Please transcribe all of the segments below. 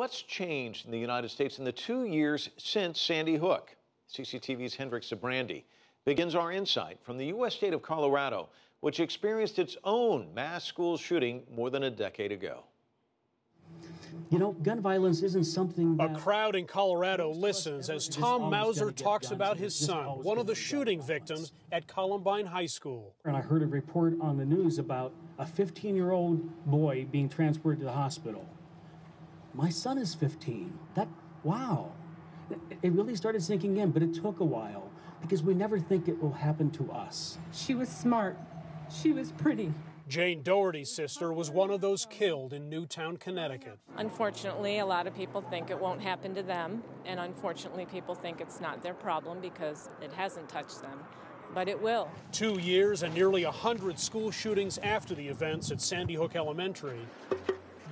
what's changed in the United States in the two years since Sandy Hook? CCTV's Hendrik Sybrandy begins our insight from the U.S. state of Colorado, which experienced its own mass school shooting more than a decade ago. You know, gun violence isn't something A crowd in Colorado listens as Tom Mauser talks about his son, one of the shooting victims at Columbine High School. And I heard a report on the news about a 15 year old boy being transported to the hospital. My son is 15. That, wow. It really started sinking in, but it took a while because we never think it will happen to us. She was smart. She was pretty. Jane Dougherty's sister was one of those killed in Newtown, Connecticut. Unfortunately, a lot of people think it won't happen to them, and unfortunately, people think it's not their problem because it hasn't touched them. But it will. Two years and nearly a hundred school shootings after the events at Sandy Hook Elementary.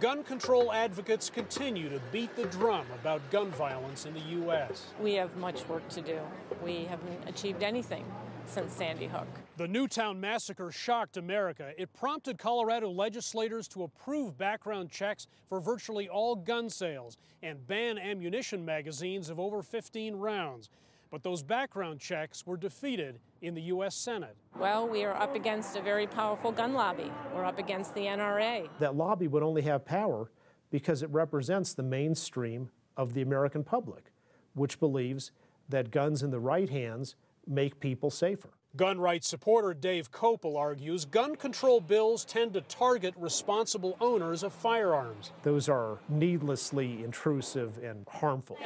Gun control advocates continue to beat the drum about gun violence in the U.S. We have much work to do. We haven't achieved anything since Sandy Hook. The Newtown massacre shocked America. It prompted Colorado legislators to approve background checks for virtually all gun sales and ban ammunition magazines of over 15 rounds. But those background checks were defeated in the U.S. Senate. Well, we are up against a very powerful gun lobby. We're up against the NRA. That lobby would only have power because it represents the mainstream of the American public, which believes that guns in the right hands make people safer. Gun rights supporter Dave Kopel argues gun control bills tend to target responsible owners of firearms. Those are needlessly intrusive and harmful.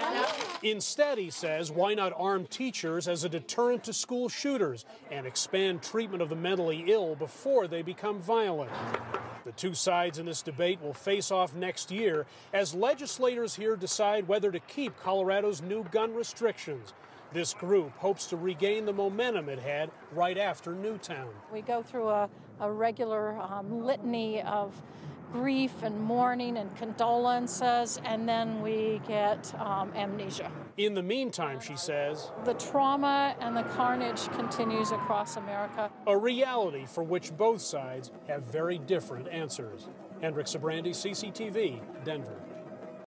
Instead, he says, why not arm teachers as a deterrent to school shooters and expand treatment of the mentally ill before they become violent? The two sides in this debate will face off next year as legislators here decide whether to keep Colorado's new gun restrictions. This group hopes to regain the momentum it had right after Newtown. We go through a, a regular um, litany of grief and mourning and condolences, and then we get um, amnesia. In the meantime, she says, the trauma and the carnage continues across America. A reality for which both sides have very different answers. Hendrik Sybrandy, CCTV, Denver.